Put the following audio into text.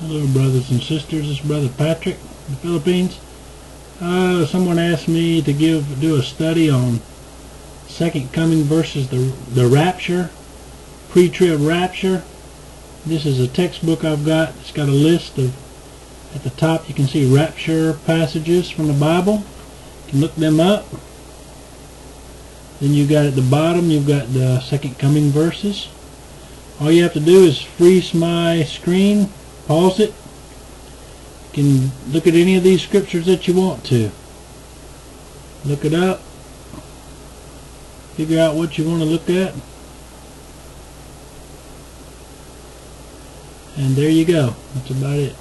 Hello, brothers and sisters. This is Brother Patrick, the Philippines. Uh, someone asked me to give do a study on second coming versus the the rapture, pre-trib rapture. This is a textbook I've got. It's got a list of at the top. You can see rapture passages from the Bible. You can look them up. Then you got at the bottom. You've got the second coming verses. All you have to do is freeze my screen pause it. You can look at any of these scriptures that you want to. Look it up. Figure out what you want to look at. And there you go. That's about it.